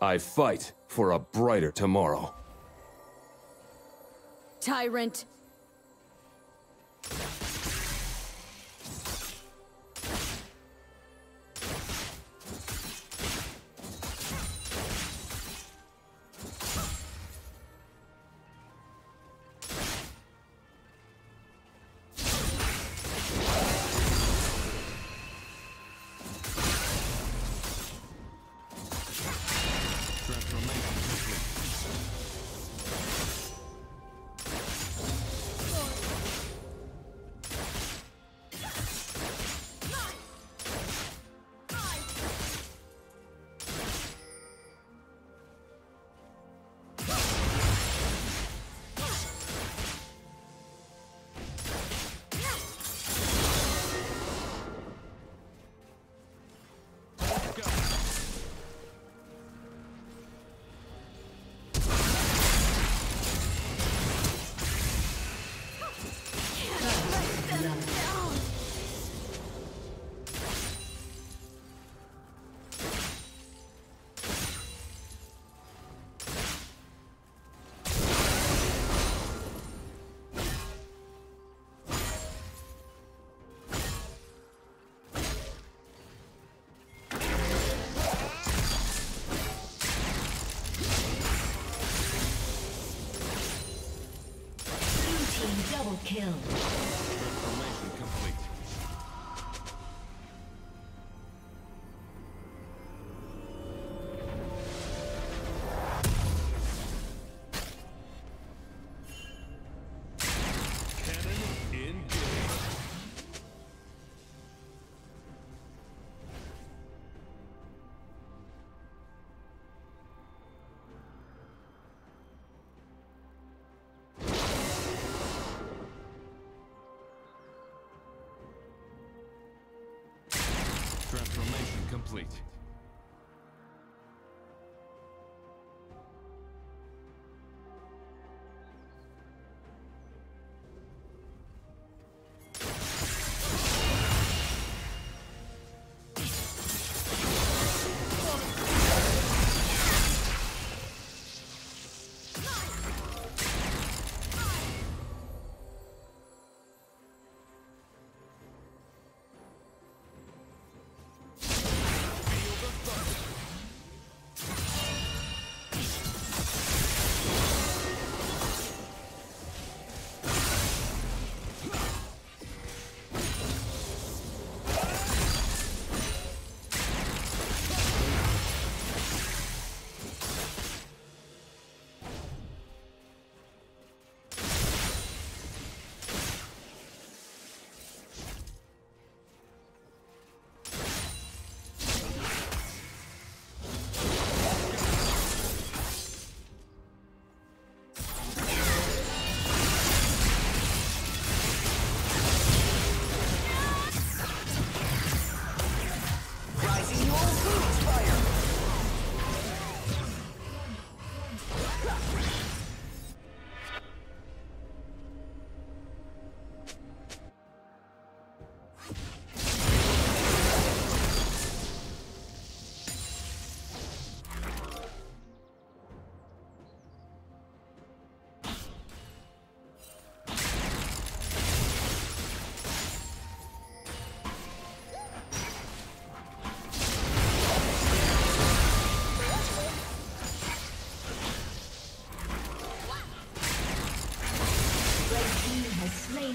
I fight for a brighter tomorrow. Tyrant! Complete.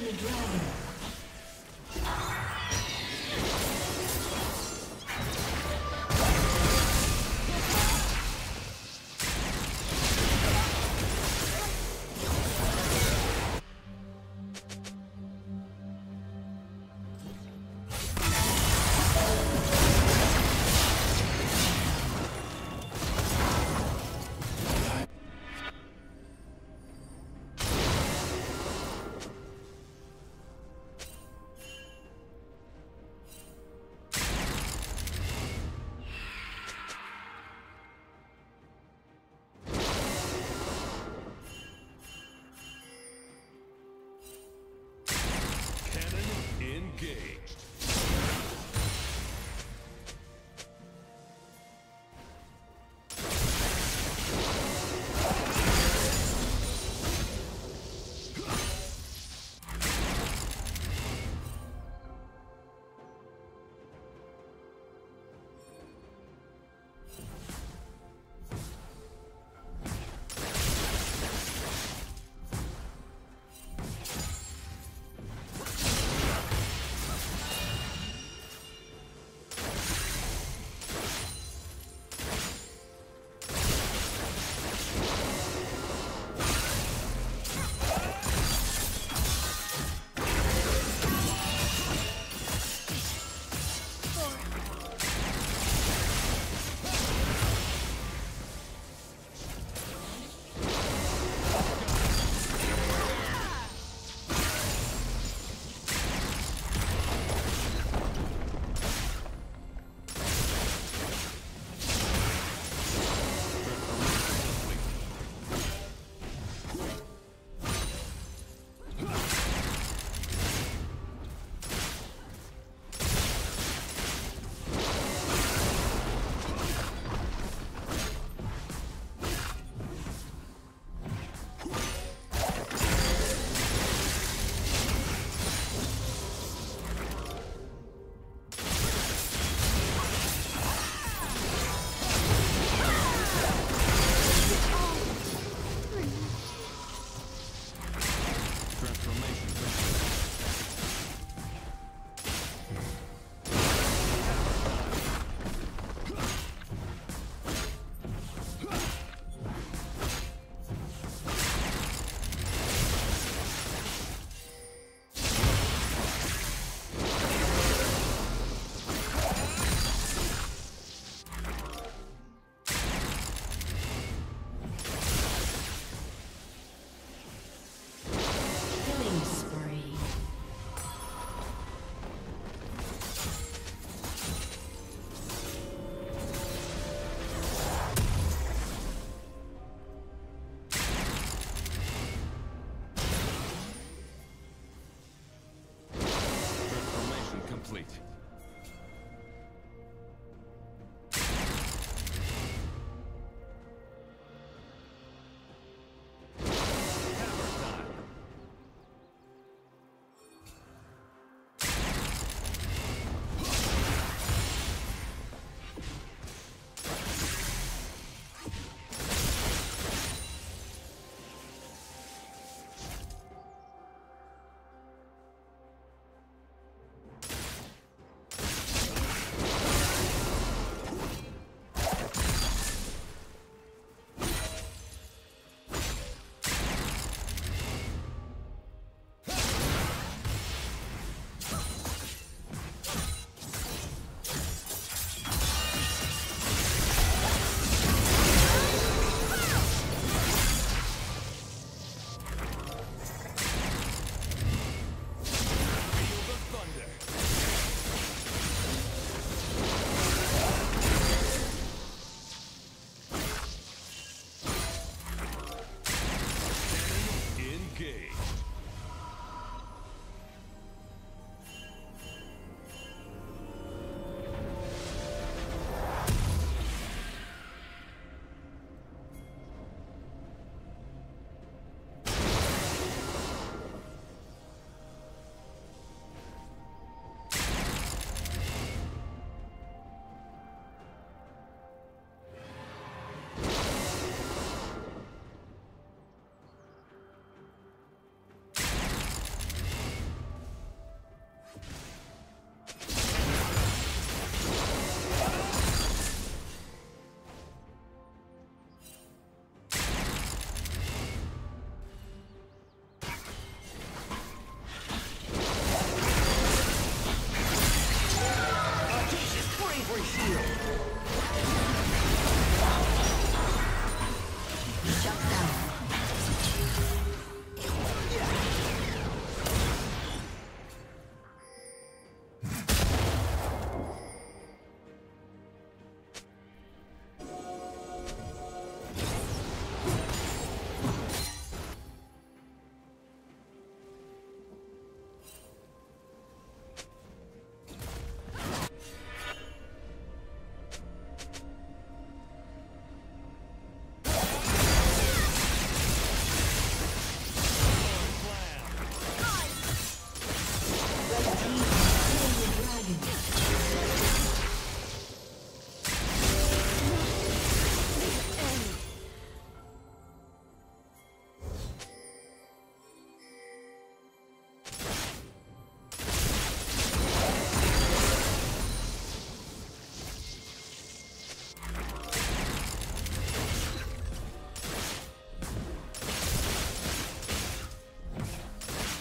The dragon.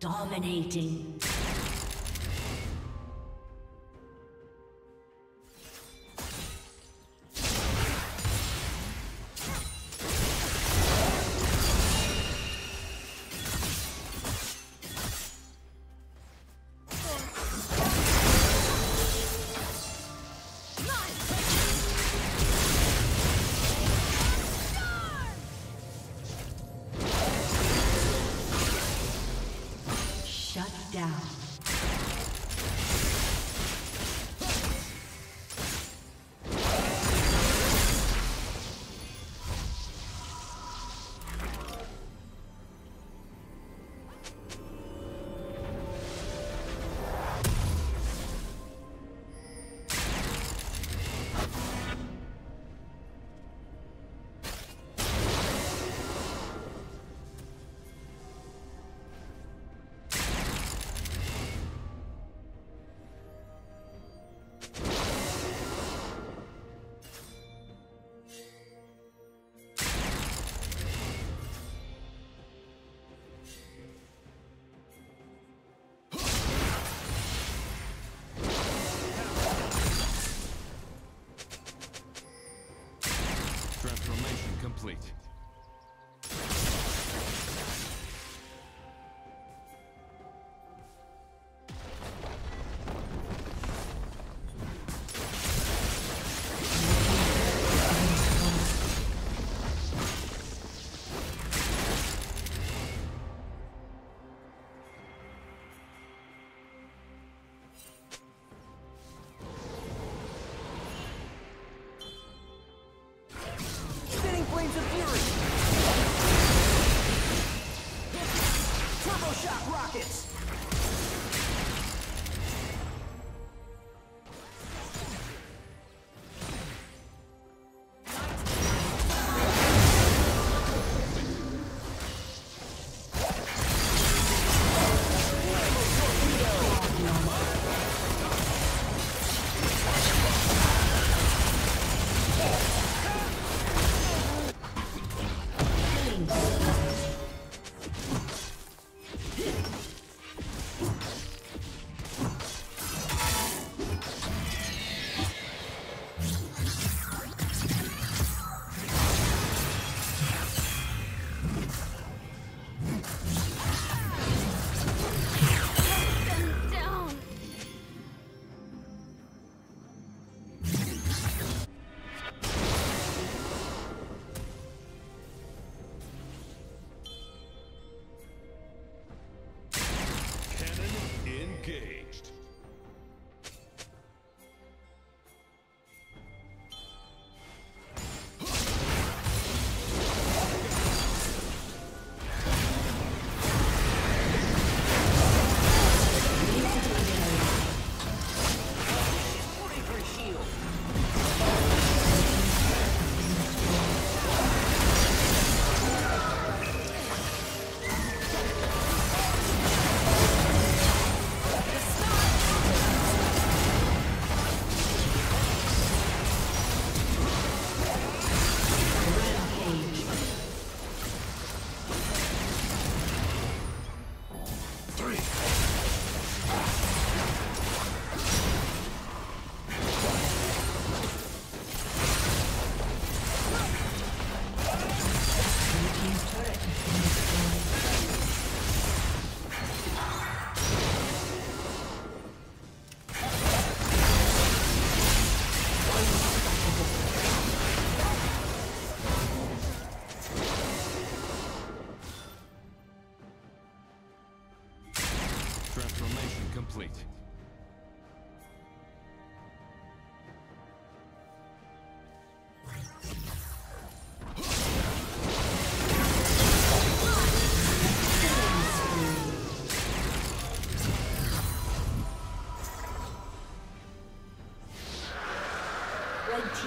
Dominating.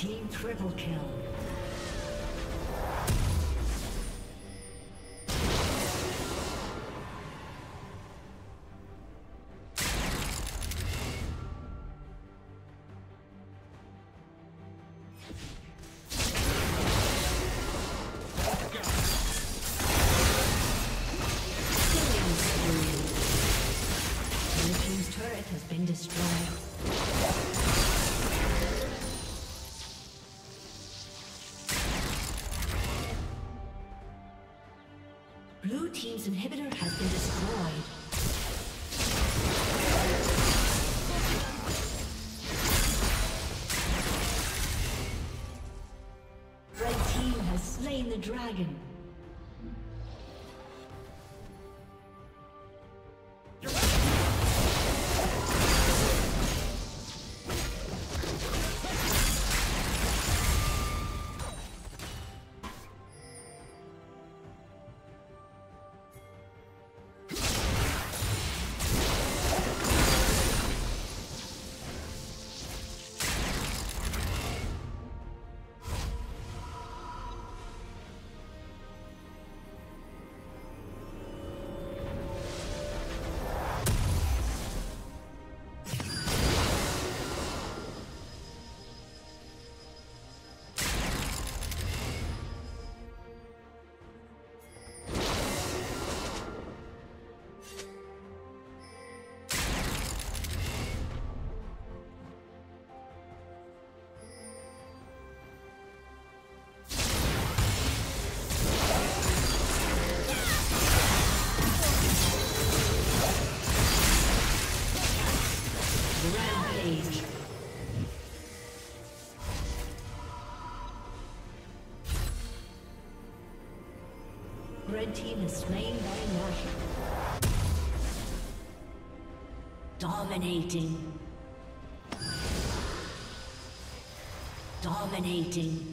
Team triple kill. Killing team's inhibitor has been destroyed. Red team has slain the dragon. Red team is slain by Nashor. Dominating. Dominating.